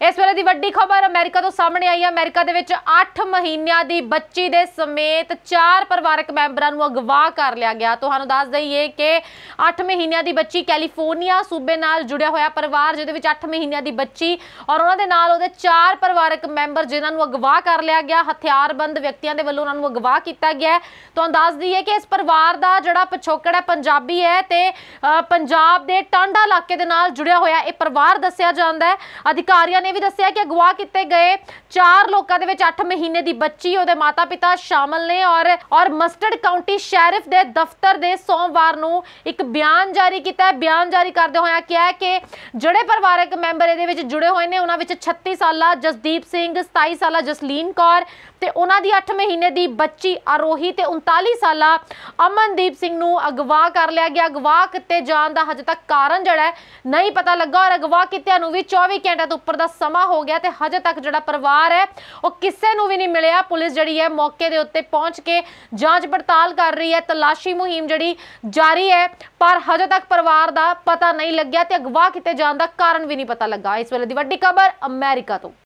ਇਸ ਵੇਲੇ ਦੀ ਵੱਡੀ ਖਬਰ ਅਮਰੀਕਾ ਤੋਂ ਸਾਹਮਣੇ ਆਈ ਹੈ। ਅਮਰੀਕਾ ਦੇ ਵਿੱਚ 8 ਮਹੀਨਿਆਂ ਦੀ ਬੱਚੀ ਦੇ ਸਮੇਤ ਚਾਰ ਪਰਿਵਾਰਕ ਮੈਂਬਰਾਂ ਨੂੰ ਅਗਵਾ ਕਰ ਲਿਆ ਗਿਆ। ਤੁਹਾਨੂੰ ਦੱਸ ਦਈਏ ਕਿ 8 ਮਹੀਨਿਆਂ ਦੀ ਬੱਚੀ ਕੈਲੀਫੋਰਨੀਆ ਸੂਬੇ ਨਾਲ ਜੁੜਿਆ ਹੋਇਆ ਪਰਿਵਾਰ, ਜਿਹਦੇ ਵਿੱਚ 8 ਮਹੀਨਿਆਂ ਦੀ ਬੱਚੀ ਔਰ ਉਹਨਾਂ ਦੇ ਨਾਲ ਉਹਦੇ ਚਾਰ ਪਰਿਵਾਰਕ ਮੈਂਬਰ, ਜਿਨ੍ਹਾਂ ਨੂੰ ਅਗਵਾ ਕਰ ਲਿਆ ਗਿਆ। ਹਥਿਆਰਬੰਦ ਵਿਅਕਤੀਆਂ ਦੇ ਵੱਲੋਂ ਉਹਨਾਂ ਨੂੰ ਅਗਵਾ ਕੀਤਾ ਗਿਆ ਤੁਹਾਨੂੰ ਦੱਸ ਦਈਏ ਕਿ ਇਸ ਪਰਿਵਾਰ ਦਾ ਜਿਹੜਾ ਪਿਛੋਕੜ ਹੈ, ਪੰਜਾਬੀ ਹੈ ਤੇ ਪੰਜਾਬ ਦੇ ਟਾਂਡਾ ਇਲਾਕੇ ਦੇ ਨਾਲ ਜੁੜਿਆ ਹੋਇਆ ਇਹ ਪਰਿਵਾਰ ਦੱਸਿਆ ਜਾਂਦਾ ਹੈ। ਅਧਿਕਾਰੀਆਂ ਨੇ ਵੀ ਦੱਸਿਆ ਕਿ ਅਗਵਾ ਕੀਤੇ ਗਏ ਚਾਰ ਲੋਕਾਂ ਦੇ ਵਿੱਚ 8 ਮਹੀਨੇ ਦੀ ਬੱਚੀ, ਉਹਦੇ ਮਾਤਾ-ਪਿਤਾ ਸ਼ਾਮਲ ਨੇ ਔਰ ਔਰ ਮਸਟਰਡ ਕਾਉਂਟੀ ਸ਼ੈਰਿਫ ਦੇ ਦਫ਼ਤਰ ਦੇ ਸੋਮਵਾਰ ਨੂੰ ਇੱਕ ਬਿਆਨ ਜਾਰੀ ਕੀਤਾ ਬਿਆਨ ਜਾਰੀ ਕਰਦੇ ਹੋਇਆ ਕਿਹਾ ਕਿ ਜਿਹੜੇ ਪਰਿਵਾਰਕ ਮੈਂਬਰ ਇਹਦੇ ਵਿੱਚ ਜੁੜੇ ਹੋਏ ਨੇ, ਉਹਨਾਂ ਵਿੱਚ 36 ਸਾਲਾ ਜਸਦੀਪ ਸਿੰਘ 27 ਸਾਲਾ ਜਸਲੀਨ ਕੌਰ ਤੇ ਉਹਨਾਂ ਦੀ 8 ਮਹੀਨੇ ਦੀ ਬੱਚੀ ਅਰੋਹੀ ਤੇ 39 ਸਾਲਾ ਅਮਨਦੀਪ ਸਿੰਘ ਨੂੰ ਅਗਵਾ ਕਰ ਲਿਆ ਗਿਆ। ਅਗਵਾ ਕੀਤੇ ਜਾਣ ਦਾ ਹਜੇ ਤੱਕ ਕਾਰਨ ਜਿਹੜਾ ਹੈ, ਨਹੀਂ ਪਤਾ ਲੱਗਾ ਔਰ ਅਗਵਾ ਕੀਤਿਆਂ ਨੂੰ ਵੀ 24 ਘੰਟਿਆਂ ਤੋਂ ਉੱਪਰ ਦਾ ਸਮਾਂ ਹੋ ਗਿਆ ਤੇ ਹਜੇ ਤੱਕ ਜਿਹੜਾ ਪਰਿਵਾਰ ਹੈ, ਉਹ ਕਿਸੇ ਨੂੰ ਵੀ ਨਹੀਂ ਮਿਲਿਆ। ਪੁਲਿਸ ਜਿਹੜੀ ਹੈ, ਮੌਕੇ ਦੇ ਉੱਤੇ ਪਹੁੰਚ ਕੇ ਜਾਂਚ ਪੜਤਾਲ ਕਰ ਰਹੀ ਹੈ। ਤਲਾਸ਼ੀ ਮੁਹਿੰਮ ਜਿਹੜੀ ਜਾਰੀ ਹੈ, ਪਰ ਹਜੇ ਤੱਕ ਪਰਿਵਾਰ ਦਾ ਪਤਾ ਨਹੀਂ ਲੱਗਿਆ ਤੇ ਅਗਵਾ ਕੀਤੇ ਜਾਣ ਦਾ ਕਾਰਨ ਵੀ ਨਹੀਂ ਪਤਾ ਲੱਗਾ। ਇਸ ਵੇਲੇ ਦੀ ਵੱਡੀ ਖਬਰ ਅਮਰੀਕਾ ਤੋਂ।